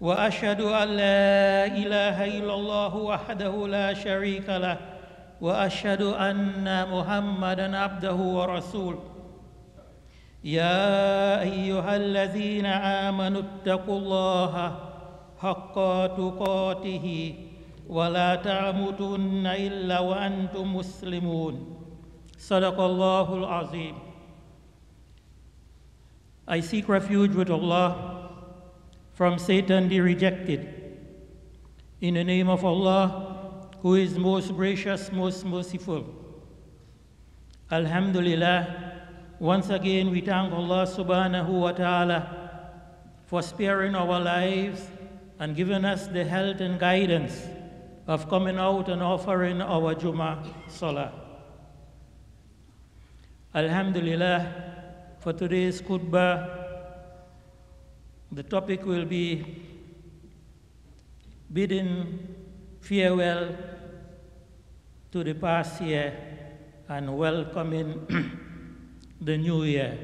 وأشهد أن لا إله إلا الله وحده لا شريك له وأشهد أن محمدا عبده ورسوله. يا أيها الذين آمنوا اتقوا الله حق تقاته ولا تموتن إلا وأنتم مسلمون. صدق الله العظيم. I seek refuge with Allah. From Satan be rejected. In the name of Allah, who is most gracious, most merciful. Alhamdulillah, once again we thank Allah subhanahu wa ta'ala for sparing our lives and giving us the health and guidance of coming out and offering our Jummah Salah. Alhamdulillah, for today's khutbah, the topic will be bidding farewell to the past year and welcoming the new year.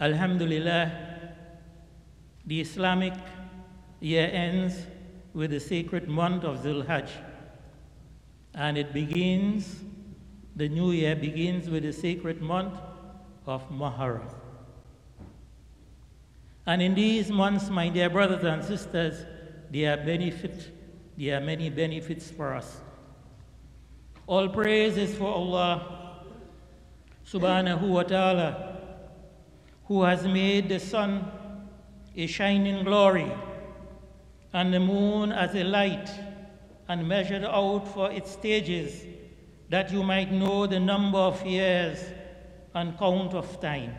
Alhamdulillah, the Islamic year ends with the sacred month of Dhul Hajj, and it begins, the new year begins with the sacred month of Muharram. And in these months, my dear brothers and sisters, there are benefits, there are many benefits for us. All praise is for Allah subhanahu wa ta'ala, who has made the sun a shining glory and the moon as a light and measured out for its stages that you might know the number of years and count of time.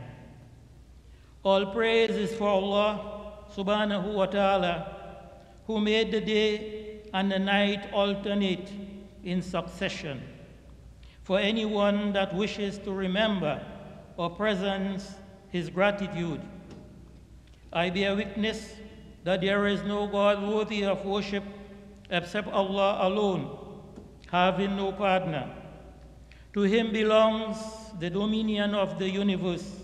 All praise is for Allah subhanahu wa ta'ala, who made the day and the night alternate in succession. For anyone that wishes to remember or presents his gratitude, I bear witness that there is no God worthy of worship except Allah alone, having no partner. To him belongs the dominion of the universe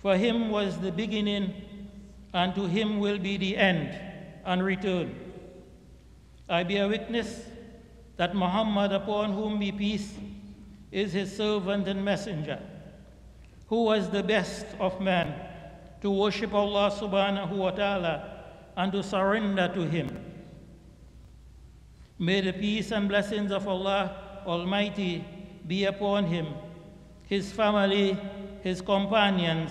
for him was the beginning, and to him will be the end and return. I bear witness that Muhammad, upon whom be peace, is his servant and messenger, who was the best of men to worship Allah subhanahu wa ta'ala and to surrender to him. May the peace and blessings of Allah Almighty be upon him, his family, his companions,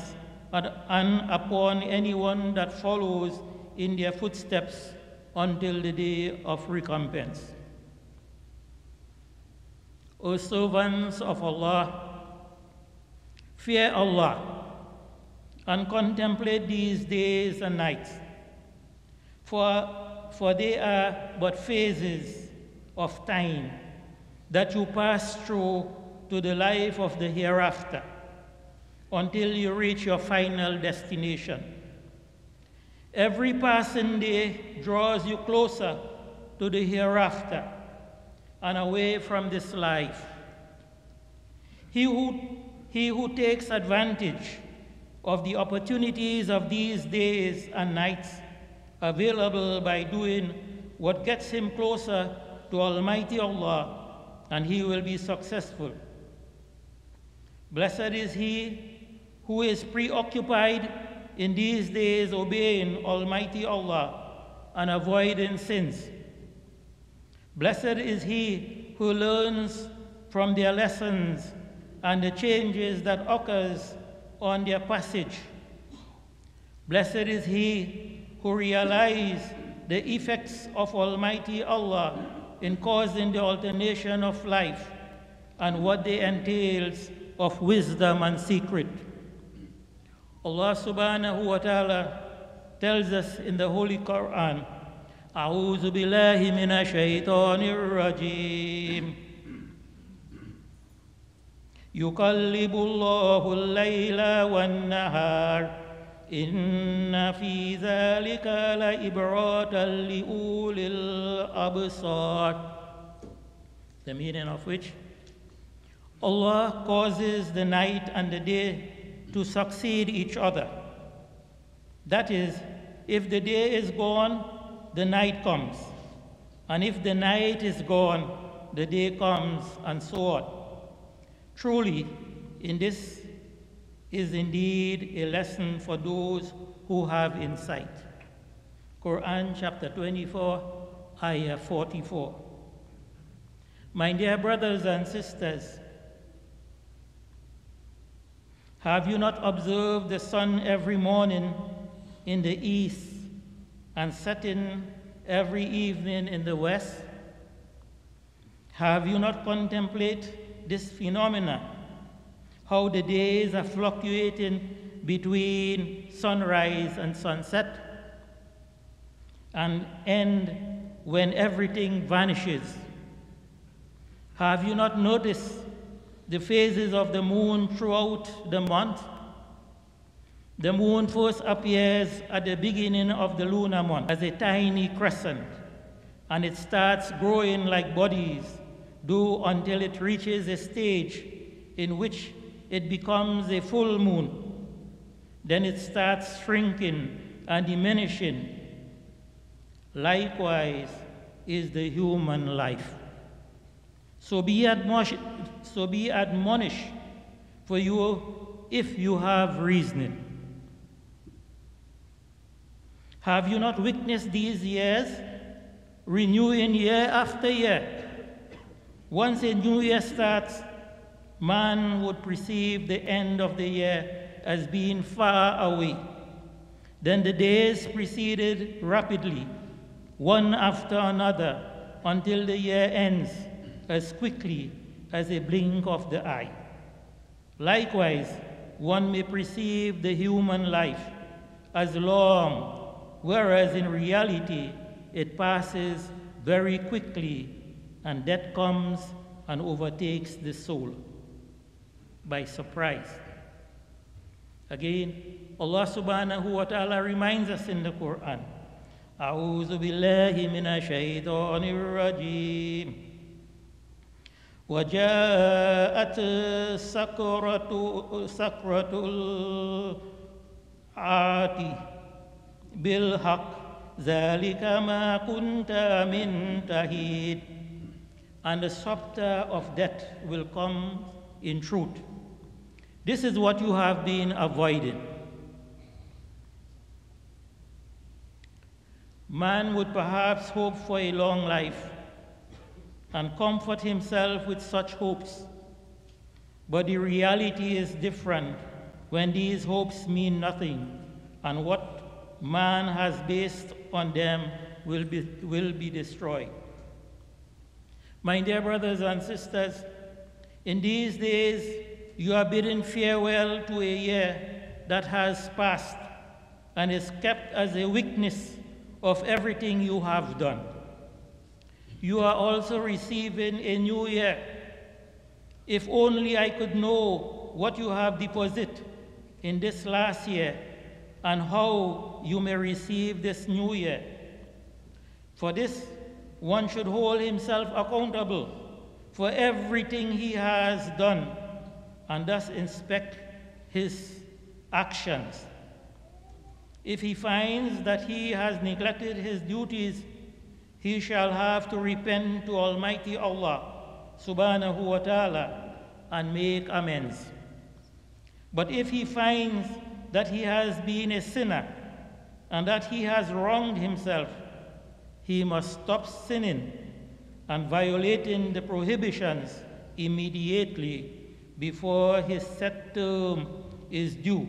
and upon anyone that follows in their footsteps until the day of recompense. O servants of Allah, fear Allah and contemplate these days and nights, for, for they are but phases of time that you pass through to the life of the hereafter until you reach your final destination. Every passing day draws you closer to the hereafter and away from this life. He who, he who takes advantage of the opportunities of these days and nights available by doing what gets him closer to Almighty Allah, and he will be successful. Blessed is he who is preoccupied in these days obeying Almighty Allah and avoiding sins. Blessed is he who learns from their lessons and the changes that occurs on their passage. Blessed is he who realizes the effects of Almighty Allah in causing the alternation of life and what they entails of wisdom and secret. Allah subhanahu wa ta'ala tells us in the Holy Quran, أعوذ بالله من الشيطان الرجيم يقلب الله الليل والنهار إن في ذلك لإبرة لأولي الأبصار The meaning of which Allah causes the night and the day to succeed each other. That is, if the day is gone, the night comes. And if the night is gone, the day comes, and so on. Truly, in this is indeed a lesson for those who have insight. Quran chapter 24, ayah 44. My dear brothers and sisters, have you not observed the sun every morning in the east and setting every evening in the west? Have you not contemplated this phenomena? How the days are fluctuating between sunrise and sunset and end when everything vanishes. Have you not noticed the phases of the moon throughout the month. The moon first appears at the beginning of the lunar month as a tiny crescent, and it starts growing like bodies do until it reaches a stage in which it becomes a full moon. Then it starts shrinking and diminishing. Likewise is the human life. So be admonished, so be admonished for you if you have reasoning. Have you not witnessed these years, renewing year after year? Once a new year starts, man would perceive the end of the year as being far away. Then the days proceeded rapidly, one after another, until the year ends as quickly as a blink of the eye. Likewise, one may perceive the human life as long, whereas in reality it passes very quickly, and death comes and overtakes the soul by surprise. Again, Allah subhanahu wa ta'ala reminds us in the Quran, أعوذ بالله من الشيطان الرجيم وجاءت سكرة سكرة العاتي بالحق ذلك ما كنت من تهيد and the scepter of death will come in truth. This is what you have been avoiding. Man would perhaps hope for a long life and comfort himself with such hopes. But the reality is different when these hopes mean nothing, and what man has based on them will be, will be destroyed. My dear brothers and sisters, in these days you are bidding farewell to a year that has passed and is kept as a witness of everything you have done you are also receiving a new year. If only I could know what you have deposited in this last year and how you may receive this new year. For this, one should hold himself accountable for everything he has done and thus inspect his actions. If he finds that he has neglected his duties he shall have to repent to Almighty Allah subhanahu wa ta'ala and make amends. But if he finds that he has been a sinner and that he has wronged himself, he must stop sinning and violating the prohibitions immediately before his set term is due,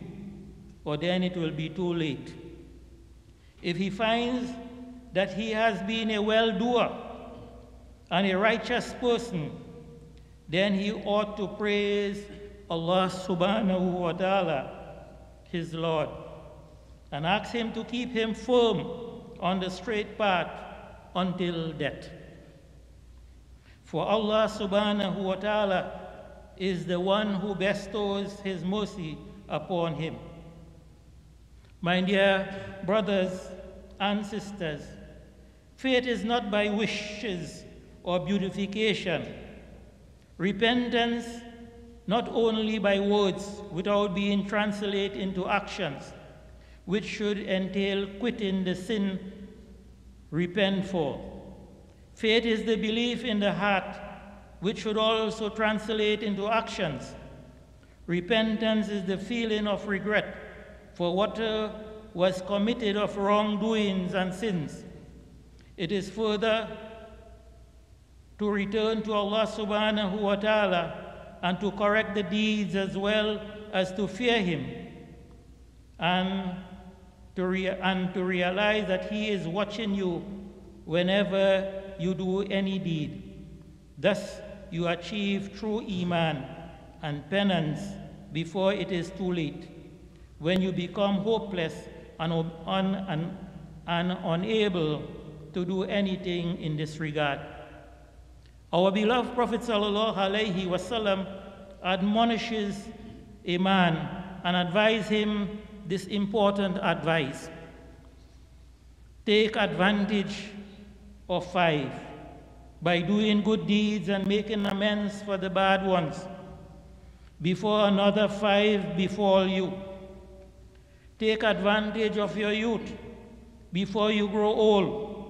or then it will be too late. If he finds that he has been a well doer and a righteous person, then he ought to praise Allah subhanahu wa ta'ala his Lord, and ask him to keep him firm on the straight path until death. For Allah subhanahu wa ta'ala is the one who bestows his mercy upon him. My dear brothers and sisters, faith is not by wishes or beautification. Repentance not only by words without being translated into actions, which should entail quitting the sin repent for. Faith is the belief in the heart, which should also translate into actions. Repentance is the feeling of regret for what uh, was committed of wrongdoings and sins. It is further to return to Allah subhanahu wa ta'ala and to correct the deeds as well as to fear Him and to, and to realize that He is watching you whenever you do any deed. Thus, you achieve true Iman and penance before it is too late, when you become hopeless and, un- unable to do anything in this regard. Our beloved Prophet wasallam admonishes a man and advises him this important advice. Take advantage of five by doing good deeds and making amends for the bad ones before another five befall you. Take advantage of your youth before you grow old,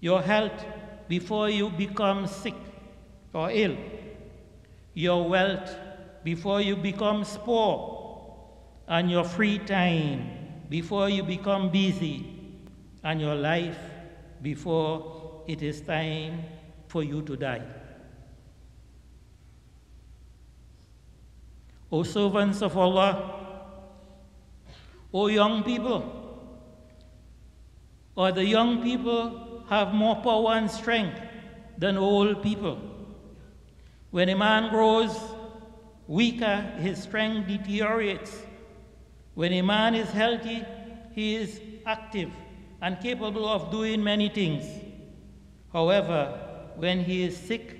your health before you become sick or ill, your wealth before you become poor, and your free time before you become busy, and your life before it is time for you to die. O servants of Allah, O young people, or the young people have more power and strength than old people. When a man grows weaker, his strength deteriorates. When a man is healthy, he is active and capable of doing many things. However, when he is sick,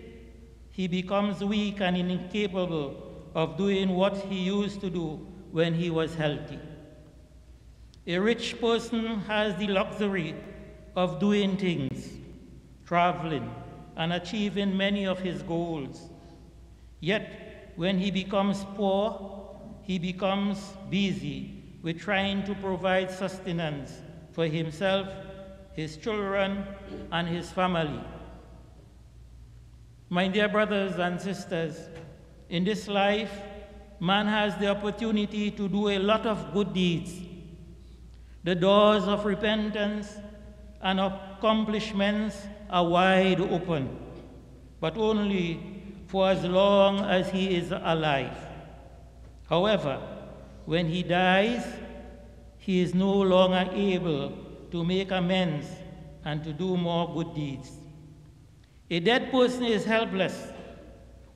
he becomes weak and incapable of doing what he used to do when he was healthy. A rich person has the luxury of doing things, traveling, and achieving many of his goals. Yet, when he becomes poor, he becomes busy with trying to provide sustenance for himself, his children, and his family. My dear brothers and sisters, in this life, man has the opportunity to do a lot of good deeds. The doors of repentance and accomplishments are wide open, but only for as long as he is alive. However, when he dies, he is no longer able to make amends and to do more good deeds. A dead person is helpless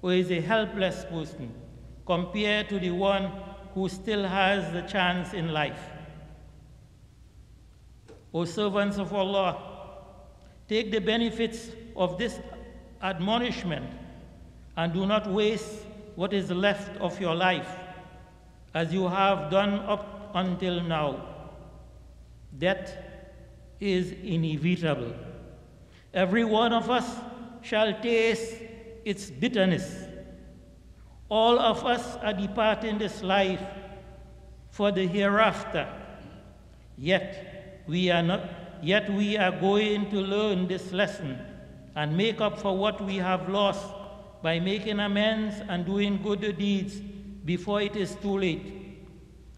or is a helpless person compared to the one who still has the chance in life. O servants of Allah, take the benefits of this admonishment and do not waste what is left of your life as you have done up until now. Death is inevitable. Every one of us shall taste its bitterness. All of us are departing this life for the hereafter. Yet we are not yet we are going to learn this lesson and make up for what we have lost by making amends and doing good deeds before it is too late.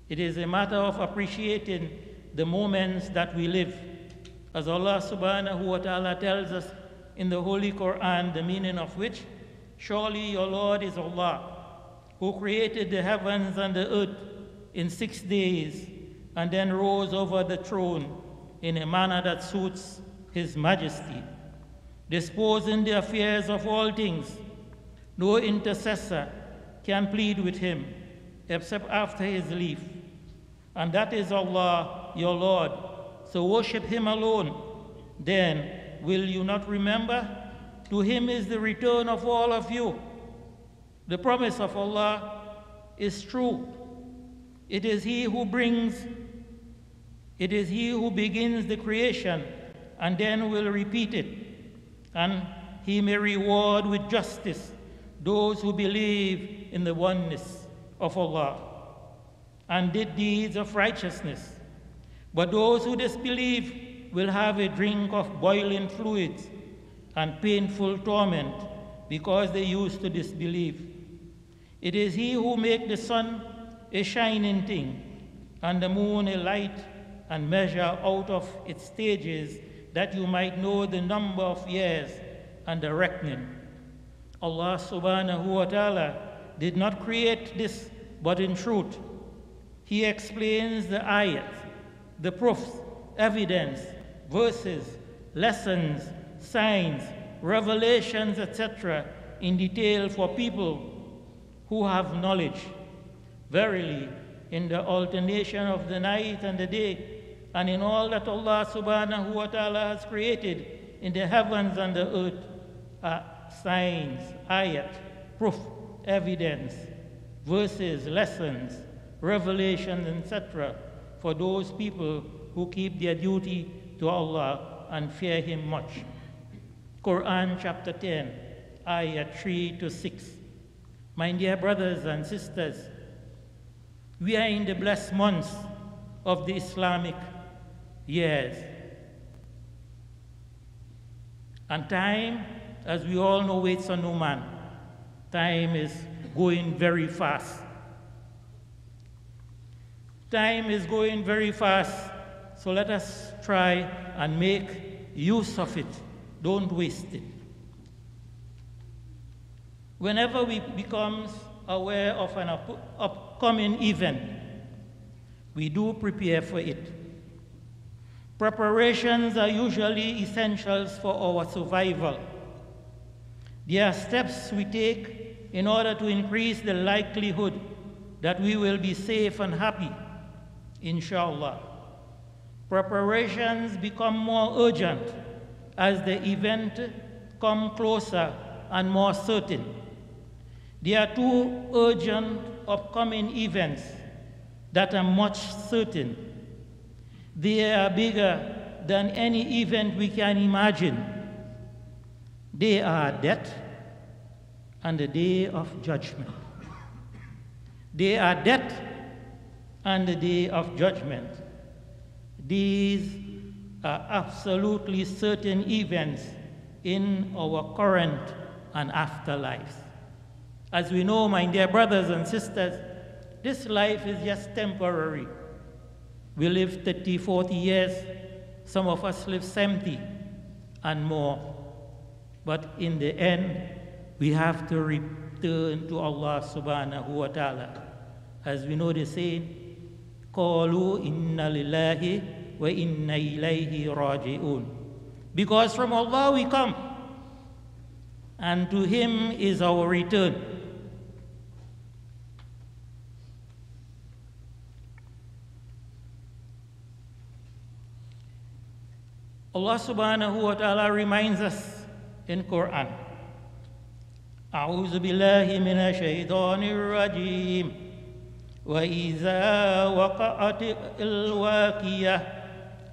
It is a matter of appreciating the moments that we live. As Allah subhanahu wa ta'ala tells us in the Holy Quran, the meaning of which, surely your Lord is Allah, who created the heavens and the earth in six days and then rose over the throne in a manner that suits his majesty, disposing the affairs of all things. No intercessor can plead with him except after his leave. And that is Allah, your Lord. So worship him alone. Then will you not remember? To him is the return of all of you. The promise of Allah is true. It is he who brings, it is he who begins the creation and then will repeat it. And he may reward with justice those who believe in the oneness of Allah and did deeds of righteousness. But those who disbelieve will have a drink of boiling fluids and painful torment because they used to disbelieve. It is he who makes the sun a shining thing and the moon a light and measure out of its stages that you might know the number of years and the reckoning. Allah subhanahu wa ta'ala did not create this, but in truth, He explains the ayat, the proofs, evidence, verses, lessons, signs, revelations, etc., in detail for people who have knowledge. Verily, in the alternation of the night and the day, and in all that Allah subhanahu wa ta'ala has created in the heavens and the earth are signs, ayat, proof, evidence, verses, lessons, revelations, etc. for those people who keep their duty to Allah and fear Him much. Quran chapter 10, ayat 3 to 6. My dear brothers and sisters, we are in the blessed months of the Islamic years. And time, as we all know, waits on no man. Time is going very fast. Time is going very fast, so let us try and make use of it. Don't waste it. Whenever we become aware of an upcoming event, we do prepare for it. Preparations are usually essentials for our survival. They are steps we take in order to increase the likelihood that we will be safe and happy, inshallah. Preparations become more urgent as the event come closer and more certain. There are two urgent upcoming events that are much certain they are bigger than any event we can imagine. They are death and the day of judgment. They are death and the day of judgment. These are absolutely certain events in our current and afterlives. As we know, my dear brothers and sisters, this life is just temporary. We live 30, 40 years. Some of us live 70 and more. But in the end, we have to return to Allah subhanahu wa ta'ala. As we know the saying, قالوا inna lillahi wa inna ilayhi raji'un. Because from Allah we come, and to Him is our return. Allah subhanahu wa ta'ala reminds us in Quran. أعوذ بالله من الشيطان الرجيم وإذا وقعت الواقية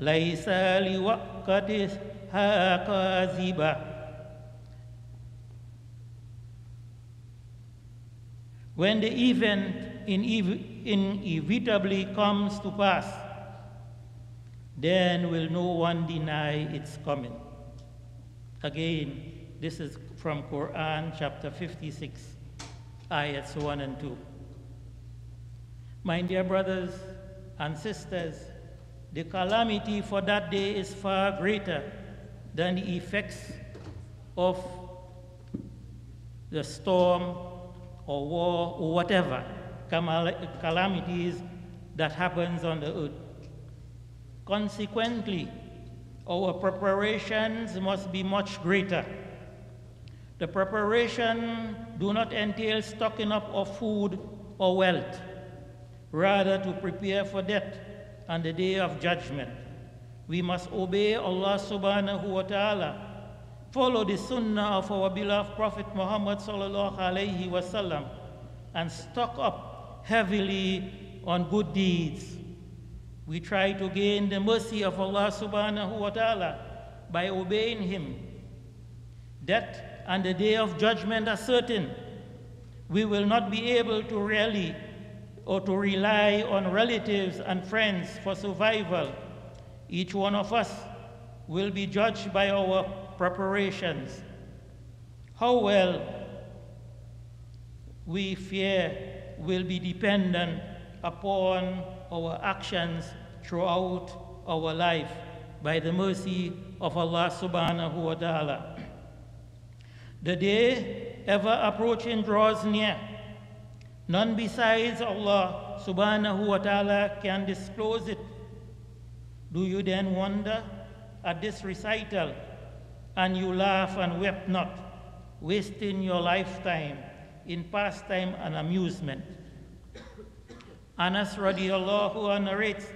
ليس لوقتها كاذبة When the event inevitably comes to pass, then will no one deny its coming. Again, this is from Quran chapter 56, ayats 1 and 2. My dear brothers and sisters, the calamity for that day is far greater than the effects of the storm or war or whatever calamities that happens on the earth. Consequently, our preparations must be much greater. The preparation do not entail stocking up of food or wealth, rather to prepare for death and the day of judgment. We must obey Allah subhanahu wa ta'ala, follow the sunnah of our beloved Prophet Muhammad sallallahu alayhi wasallam, and stock up heavily on good deeds. We try to gain the mercy of Allah subhanahu wa ta'ala by obeying Him. Death and the day of judgment are certain. We will not be able to rally or to rely on relatives and friends for survival. Each one of us will be judged by our preparations. How well we fear will be dependent upon our actions throughout our life by the mercy of Allah subhanahu wa ta'ala. The day ever approaching draws near None besides Allah subhanahu wa ta'ala can disclose it. Do you then wonder at this recital and you laugh and wept not, wasting your lifetime in pastime and amusement? Anas radiallahu narrates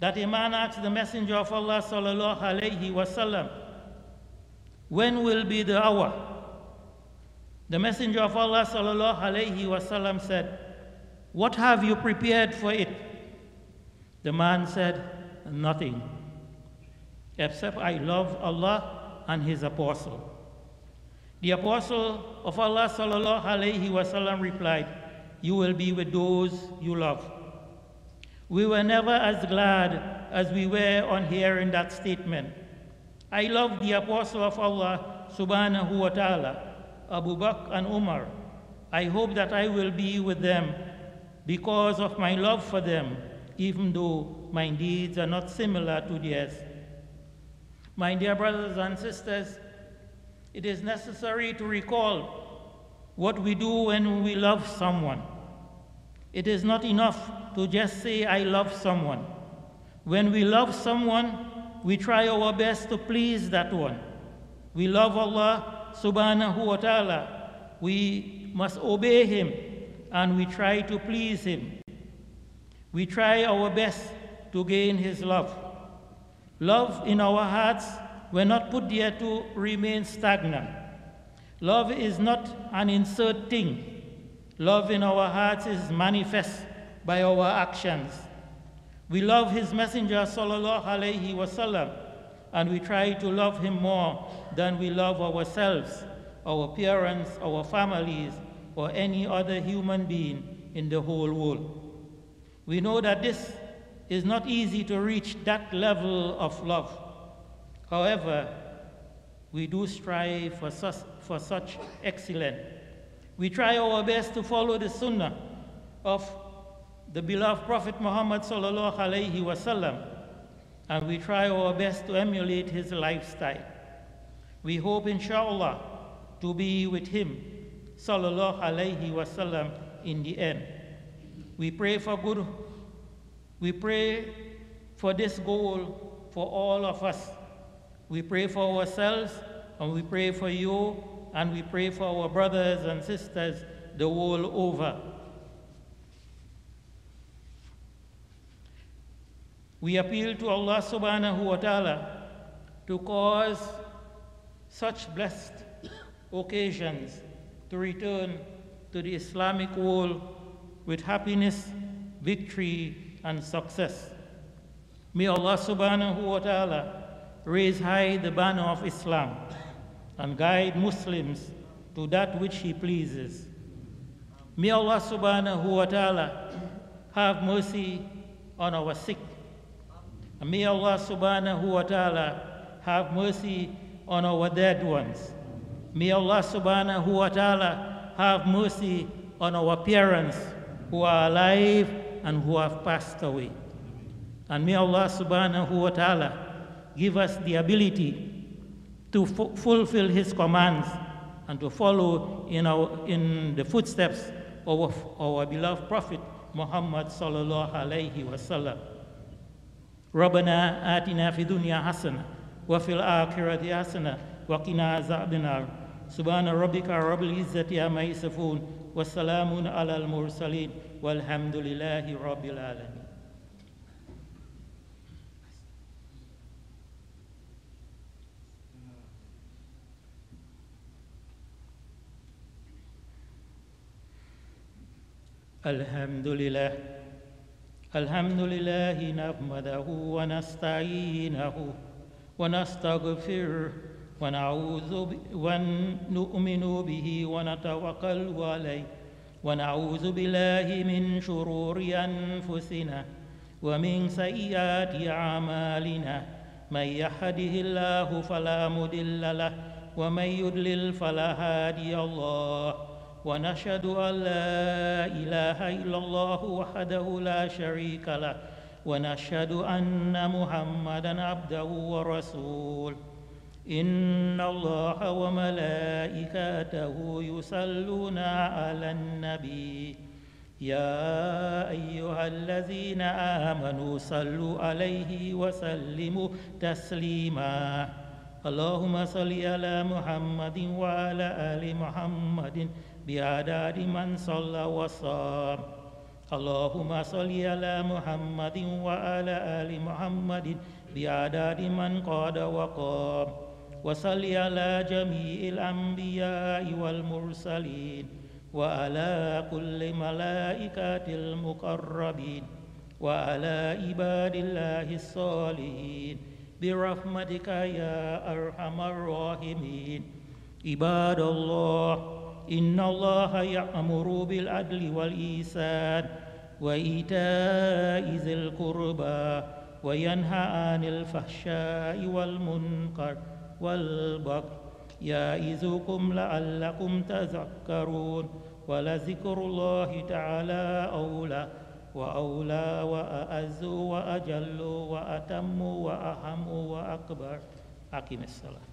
that a man asked the Messenger of Allah sallallahu alayhi wasallam, when will be the hour the Messenger of Allah sallallahu alayhi wasallam said, What have you prepared for it? The man said, Nothing, except I love Allah and His apostle. The apostle of Allah sallallahu alayhi wasallam replied, You will be with those you love. We were never as glad as we were on hearing that statement. I love the apostle of Allah subhanahu wa ta'ala Abu Bakr and Umar. I hope that I will be with them because of my love for them, even though my deeds are not similar to theirs. My dear brothers and sisters, it is necessary to recall what we do when we love someone. It is not enough to just say, I love someone. When we love someone, we try our best to please that one. We love Allah subhanahu wa ta'ala, we must obey him and we try to please him. We try our best to gain his love. Love in our hearts were not put there to remain stagnant. Love is not an insert thing. Love in our hearts is manifest by our actions. We love his messenger sallallahu alaihi wasallam and we try to love him more than we love ourselves, our parents, our families, or any other human being in the whole world. We know that this is not easy to reach that level of love. However, we do strive for such, for such excellence. We try our best to follow the sunnah of the beloved Prophet Muhammad sallallahu alaihi wasallam and we try our best to emulate his lifestyle. We hope, inshallah, to be with him, sallallahu alayhi wasallam, in the end. We pray for good, we pray for this goal for all of us. We pray for ourselves, and we pray for you, and we pray for our brothers and sisters the world over. We appeal to Allah subhanahu wa ta'ala to cause such blessed occasions to return to the Islamic world with happiness, victory, and success. May Allah subhanahu wa ta'ala raise high the banner of Islam and guide Muslims to that which He pleases. May Allah subhanahu wa ta'ala have mercy on our sick and may Allah subhanahu wa ta'ala have mercy on our dead ones. May Allah subhanahu wa ta'ala have mercy on our parents who are alive and who have passed away. And may Allah subhanahu wa ta'ala give us the ability to fulfill His commands and to follow in, our, in the footsteps of our beloved Prophet Muhammad sallallahu alayhi wa sallam. ربنا آتنا في الدنيا حسنة وفي الآخرة حسنة وقنا عذاب النار سبحان ربك رب العزة عما يصفون وسلام على المرسلين والحمد لله رب العالمين الحمد لله الحمد لله نحمده ونستعينه ونستغفره ونعوذ ونؤمن به ونتوكل عليه. ونعوذ بالله من شرور أنفسنا ومن سيئات أعمالنا. من يهده الله فلا مضل له ومن يضلل فلا هادي الله. ونشهد أن لا إله إلا الله وحده لا شريك له ونشهد أن محمدا عبده ورسوله إن الله وملائكته يصلون على النبي. يا أيها الذين آمنوا صلوا عليه وسلموا تسليما. اللهم صل على محمد وعلى آل محمد بعدد من صلى وصام اللهم صل على محمد وعلى آل محمد بعدد من قاد وقام وصل على جميع الأنبياء والمرسلين وعلى كل ملائكة المقربين وعلى عباد الله الصالحين برحمتك يا أرحم الراحمين عباد الله إن الله يأمر بالعدل والإيثار وإيتاء ذي القربى وينهى عن الفحشاء والمنكر والبغي يعظكم لعلكم تذكرون ولذكر الله تعالى أولى وأولى وأعز وأجل وأتم وأهم وأكبر أقم الصلاة